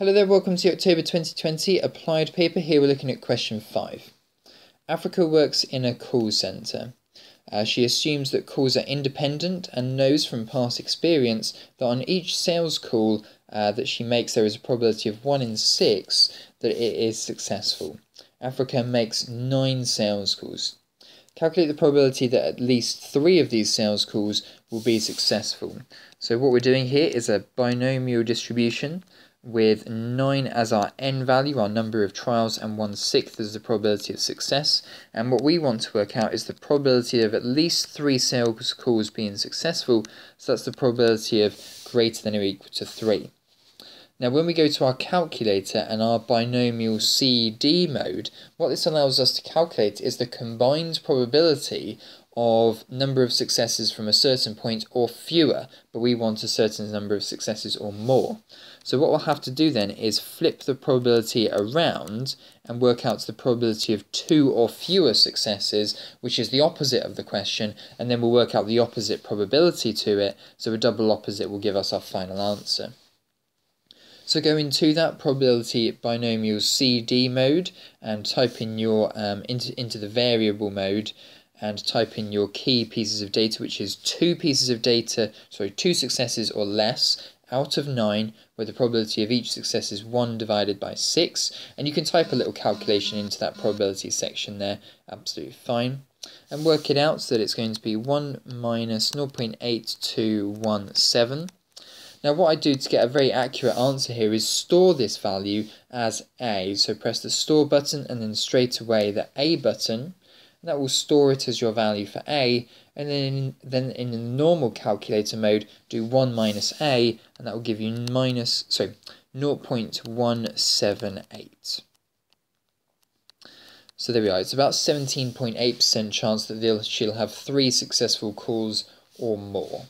Hello there, welcome to October 2020 applied paper. Here we're looking at question 5. Africa works in a call centre. Uh, she assumes that calls are independent and knows from past experience that on each sales call uh, that she makes there is a probability of 1 in 6 that it is successful. Africa makes 9 sales calls. Calculate the probability that at least 3 of these sales calls will be successful. So what we're doing here is a binomial distribution with 9 as our n value, our number of trials, and 1 sixth as the probability of success. And what we want to work out is the probability of at least 3 sales calls being successful, so that's the probability of greater than or equal to 3. Now when we go to our calculator and our binomial CD mode, what this allows us to calculate is the combined probability of number of successes from a certain point or fewer, but we want a certain number of successes or more. So what we'll have to do then is flip the probability around and work out the probability of two or fewer successes, which is the opposite of the question, and then we'll work out the opposite probability to it, so a double opposite will give us our final answer. So go into that probability binomial CD mode and type in your um, into, into the variable mode and type in your key pieces of data, which is two pieces of data, sorry, two successes or less out of 9, where the probability of each success is 1 divided by 6. And you can type a little calculation into that probability section there, absolutely fine. And work it out so that it's going to be 1 minus 0.8217. Now what I do to get a very accurate answer here is store this value as A. So press the store button and then straight away the A button that will store it as your value for a, and then in, then in the normal calculator mode, do 1 minus a, and that will give you minus, sorry, 0.178. So there we are, it's about 17.8% chance that she'll have three successful calls or more.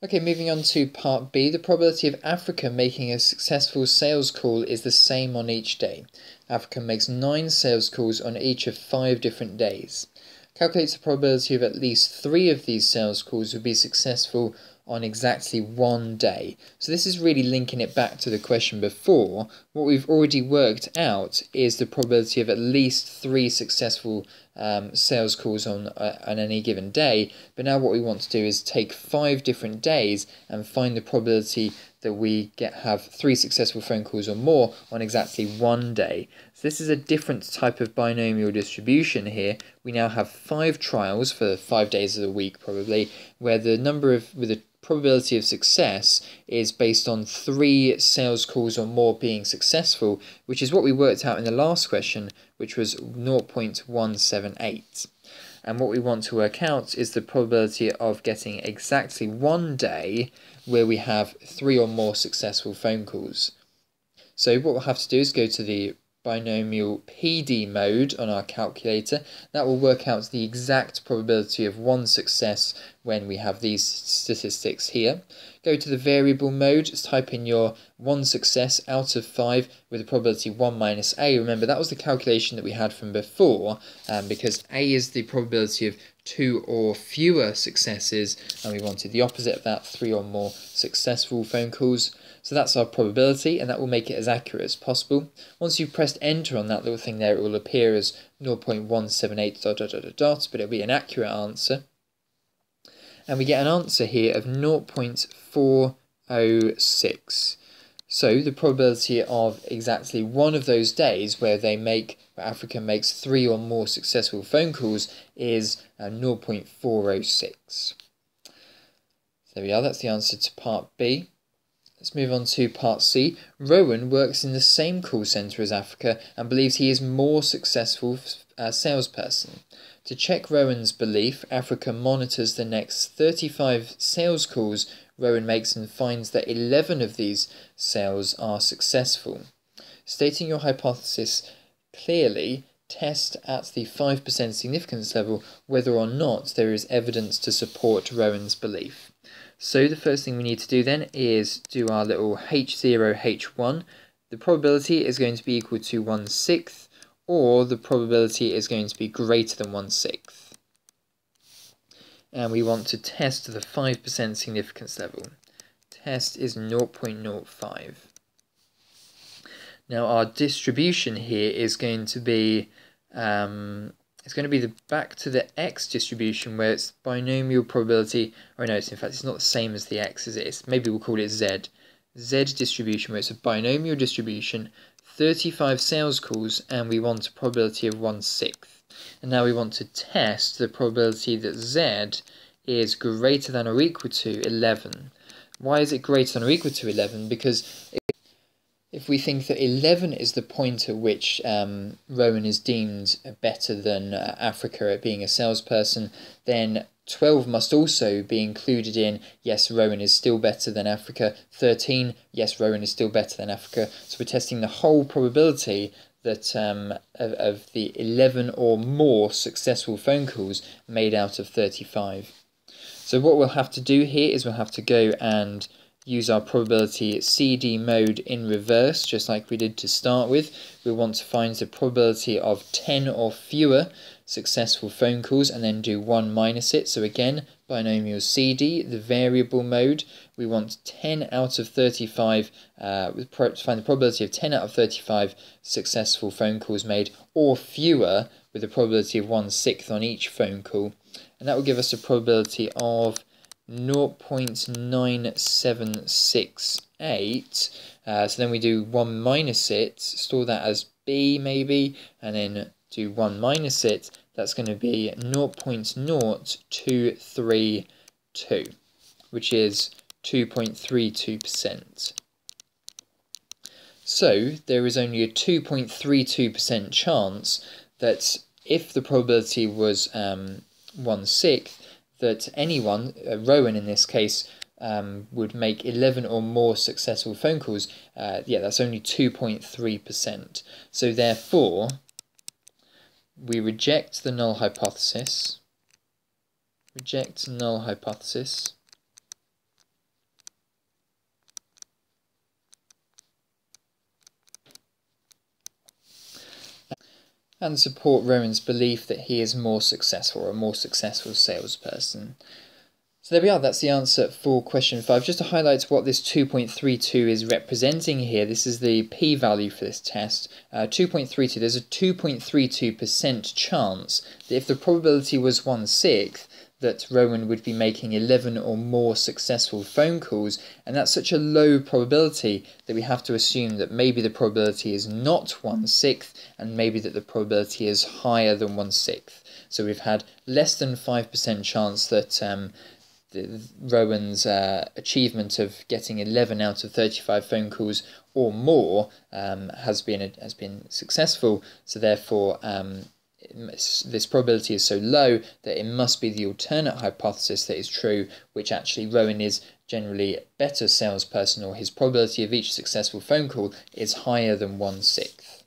Okay, moving on to part B. The probability of Africa making a successful sales call is the same on each day. Africa makes nine sales calls on each of five different days. Calculates the probability of at least three of these sales calls will be successful on exactly one day. So this is really linking it back to the question before. What we've already worked out is the probability of at least three successful um, sales calls on, uh, on any given day. But now what we want to do is take five different days and find the probability that we get have three successful phone calls or more on exactly one day. So this is a different type of binomial distribution here. We now have five trials for five days of the week probably, where the number of with the probability of success is based on three sales calls or more being successful, which is what we worked out in the last question, which was 0.178. And what we want to work out is the probability of getting exactly one day where we have three or more successful phone calls. So what we'll have to do is go to the binomial PD mode on our calculator. That will work out the exact probability of one success when we have these statistics here. Go to the variable mode, just type in your one success out of five with a probability 1 minus A. Remember, that was the calculation that we had from before, um, because A is the probability of two or fewer successes, and we wanted the opposite of that, three or more successful phone calls. So that's our probability, and that will make it as accurate as possible. Once you've pressed enter on that little thing there, it will appear as 0.178 dot dot dot dot, dot but it'll be an accurate answer. And we get an answer here of 0.406. So the probability of exactly one of those days where they make where Africa makes three or more successful phone calls is uh, 0.406. So there we are, that's the answer to part B. Let's move on to part C. Rowan works in the same call centre as Africa and believes he is more successful uh, salesperson. To check Rowan's belief, Africa monitors the next 35 sales calls Rowan makes and finds that 11 of these sales are successful. Stating your hypothesis clearly, test at the 5% significance level whether or not there is evidence to support Rowan's belief. So the first thing we need to do then is do our little H0, H1. The probability is going to be equal to 1 sixth, or the probability is going to be greater than 1 sixth. And we want to test the 5% significance level. test is 0.05. Now our distribution here is going to be um, it's going to be the back to the x distribution where it's binomial probability, or no, it's in fact it's not the same as the x, it? It's, maybe we'll call it z. z distribution where it's a binomial distribution, 35 sales calls, and we want a probability of 1 sixth. And now we want to test the probability that z is greater than or equal to 11. Why is it greater than or equal to 11? Because if we think that 11 is the point at which um, Rowan is deemed better than uh, Africa at being a salesperson, then 12 must also be included in yes, Rowan is still better than Africa. 13, yes, Rowan is still better than Africa. So we're testing the whole probability that um, of, of the 11 or more successful phone calls made out of 35. So what we'll have to do here is we'll have to go and use our probability CD mode in reverse, just like we did to start with. We want to find the probability of 10 or fewer successful phone calls and then do 1 minus it. So again, binomial CD, the variable mode, we want 10 out of 35, uh, to find the probability of 10 out of 35 successful phone calls made or fewer with a probability of 1 sixth on each phone call. And that will give us a probability of 0.9768. Uh, so then we do 1 minus it, store that as b maybe, and then do 1 minus it. That's going to be 0.0232, which is 2.32%. So there is only a 2.32% chance that if the probability was um, 1 sixth, that anyone, uh, Rowan in this case, um, would make 11 or more successful phone calls, uh, yeah, that's only 2.3%. So therefore, we reject the null hypothesis, reject null hypothesis, and support Rowan's belief that he is more successful a more successful salesperson. So there we are, that's the answer for question 5. Just to highlight what this 2.32 is representing here, this is the p-value for this test. Uh, 2.32, there's a 2.32% chance that if the probability was 1 sixth, that Rowan would be making 11 or more successful phone calls, and that's such a low probability that we have to assume that maybe the probability is not one sixth, and maybe that the probability is higher than one sixth. So we've had less than 5% chance that um, the, Rowan's uh, achievement of getting 11 out of 35 phone calls or more um, has been has been successful. So therefore, um, this probability is so low that it must be the alternate hypothesis that is true, which actually Rowan is generally a better salesperson or his probability of each successful phone call is higher than one sixth.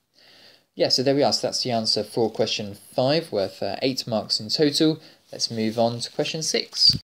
Yeah, so there we are. So that's the answer for question five, worth uh, eight marks in total. Let's move on to question six.